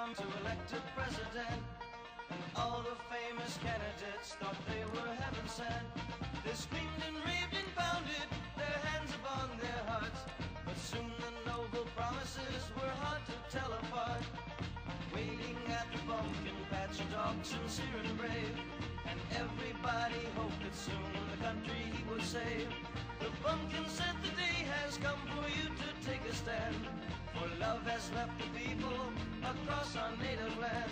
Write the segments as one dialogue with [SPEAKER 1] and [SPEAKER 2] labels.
[SPEAKER 1] down to elect a president. And all the famous candidates thought they were heaven sent. They screamed and raved and pounded their hands upon their hearts. But soon the noble promises were hard to tell apart. Waiting at the pumpkin patch, dog sincere and brave. And everybody hoped that soon the country he would save. The pumpkin said the day has come for you to take a stand. For love has left the people across our native land.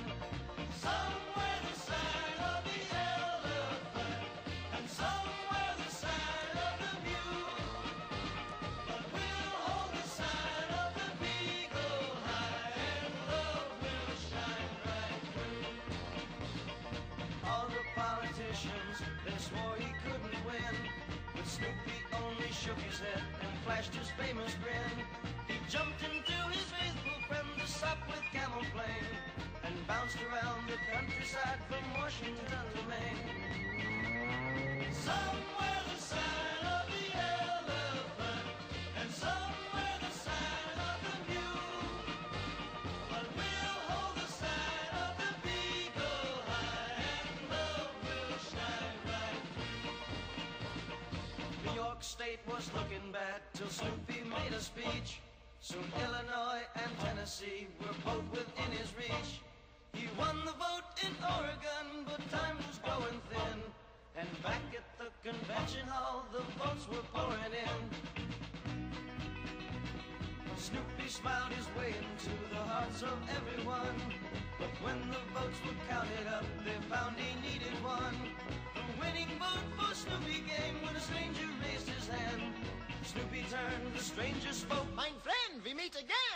[SPEAKER 1] Somewhere the sign of the elephant, and somewhere the sign of the mule. But we'll hold the sign of the beagle high, and love will shine right through. All the politicians, they swore he couldn't win. But Snoopy only shook his head and flashed his famous grin. Around the countryside from Washington to Maine. Somewhere the sign of the elephant, and somewhere the sign of the mule. But we'll hold the sign of the beagle high, and love will shine right through. New York State was looking bad till Snoopy made a speech. Soon Illinois and Tennessee were both within his reach. Convention hall, the votes were pouring in. Snoopy smiled his way into the hearts of everyone. But when the votes were counted up, they found he needed one. The winning vote for Snoopy came when a stranger raised his hand. Snoopy turned, the stranger spoke.
[SPEAKER 2] My Friend, we meet again.